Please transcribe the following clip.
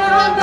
सुरोता